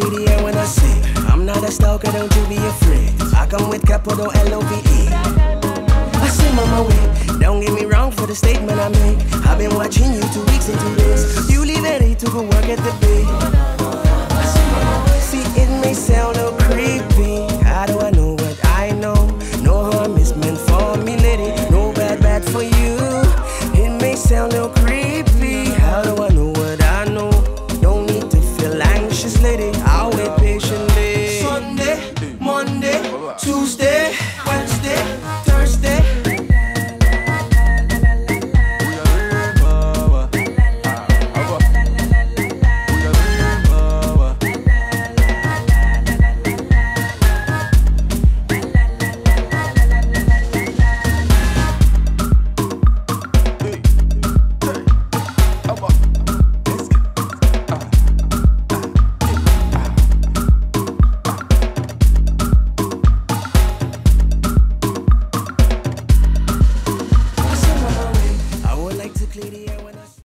clear when I see. I'm not a stalker, don't you be afraid. I come with capital L-O-V-E. I say, my way. don't get me wrong for the statement I make. I've been watching you two weeks into this. You leave at to go work at the bay. See, it may sound a little creepy. How do I know what I know? No harm is meant for me, lady. No bad, bad for you. It may sound a creepy. I wait patiently. Sunday, Monday, Tuesday.